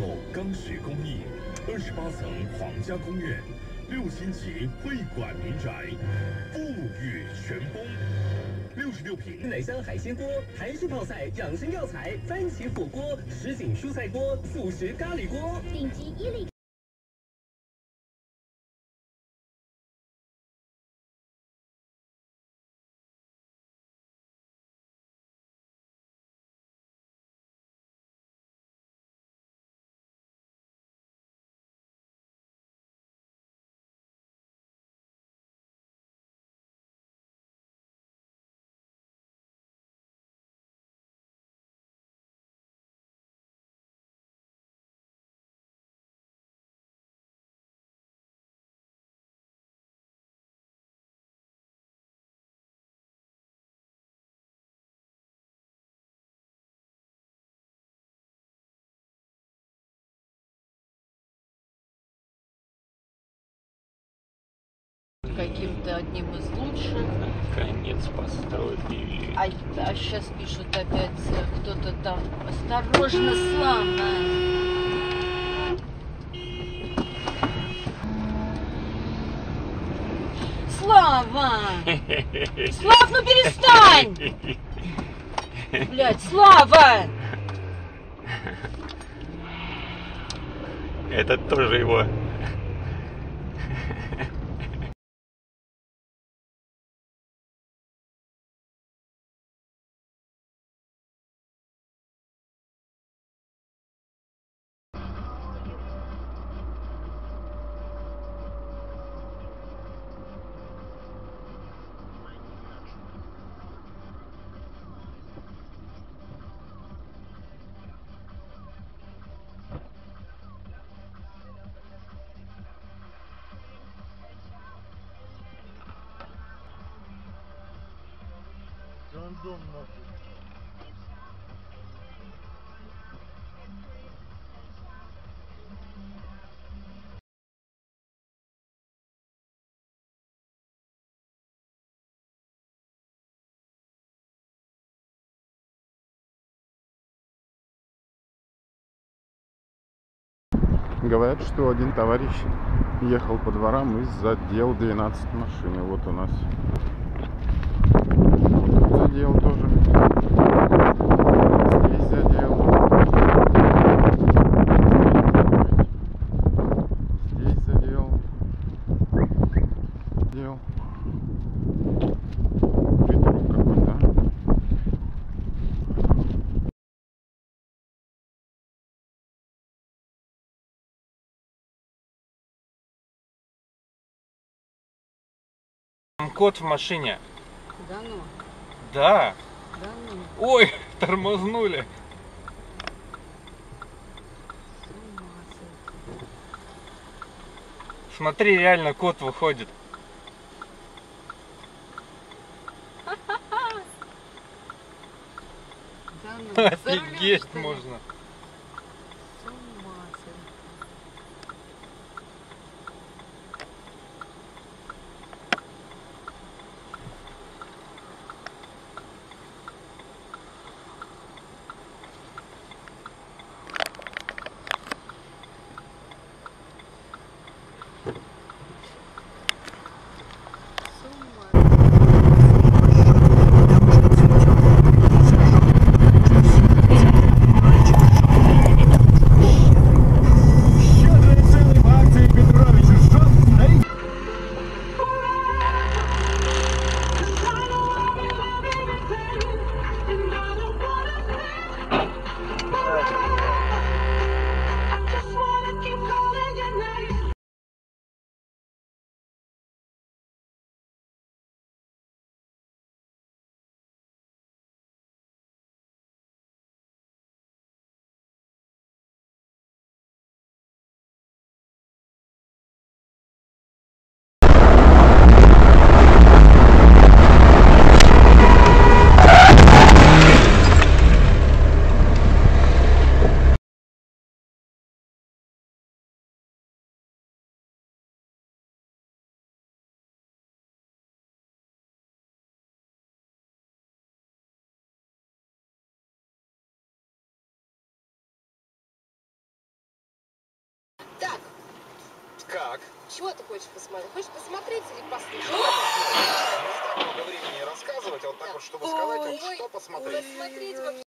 口钢石工艺，二十八层皇家宫苑，六星级会馆民宅，富裕全崩，六十六平奶香海鲜锅、韩式泡菜、养生药材、番茄火锅、什锦蔬菜锅、素食咖喱锅。顶级伊利。Каким-то одним из лучших. Конец построили. А, а сейчас пишут опять э, кто-то там. Осторожно, Слава! Слава! Слав, ну перестань! Блять, Слава! Это тоже его. Рандом нахуй. Говорят, что один товарищ ехал по дворам и задел 12 машины. Вот у нас. Задел тоже. Здесь задел. Здесь задел. Задел. Придурок какой-то, а. Кот в машине. Да ну, Да. да ну, Ой, тормознули. Смотри, реально кот выходит. Да ну, Офигеть можно. Как? Чего ты хочешь посмотреть? Хочешь посмотреть или послушать? Не так много времени рассказывать, а вот так вот, чтобы сказать, вот что посмотреть. Посмотреть вообще.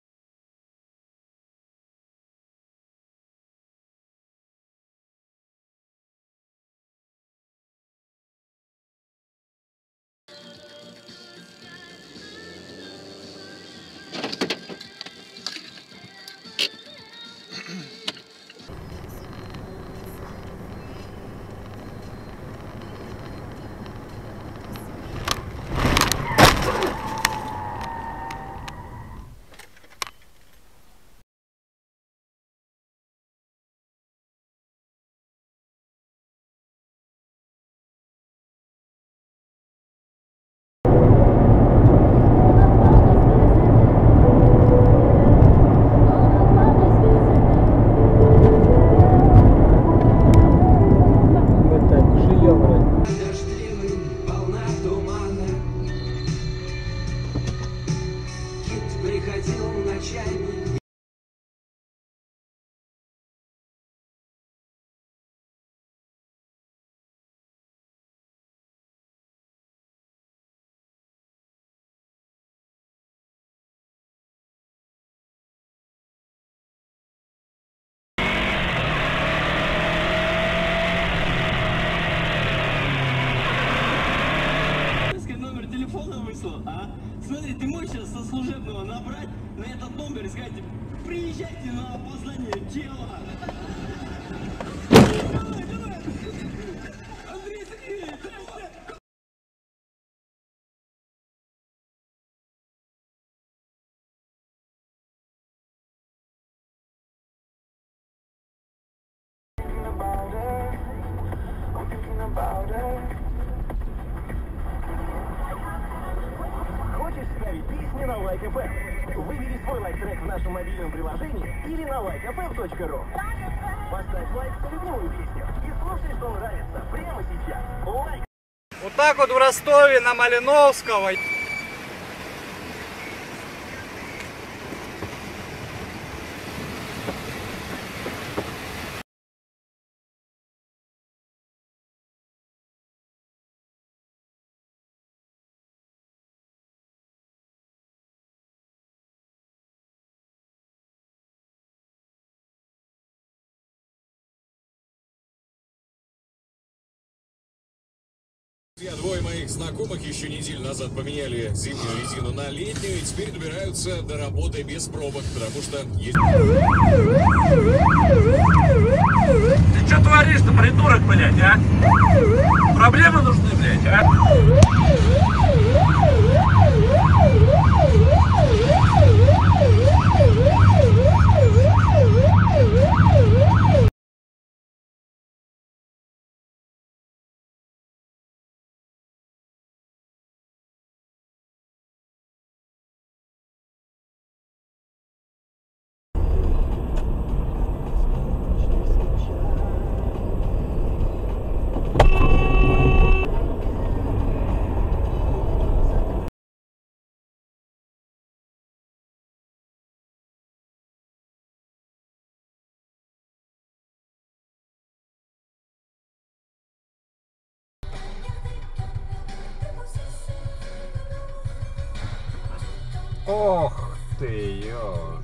Служебного набрать на этот номер и сказать, приезжайте на опознание тела. Песни на FM? Выбери свой лайк-трек в нашем мобильном приложении или на likefm.ru. Поставь лайк на любимую песню и слушай, что нравится прямо сейчас. Лайк! Вот так вот в Ростове на Малиновского. Друзья, двое моих знакомых еще неделю назад поменяли зимнюю резину на летнюю и теперь добираются до работы без пробок, потому что есть... Ты что творишь-то, придурок, блядь, а? Проблемы нужны, блядь, а? Ох ты, ё.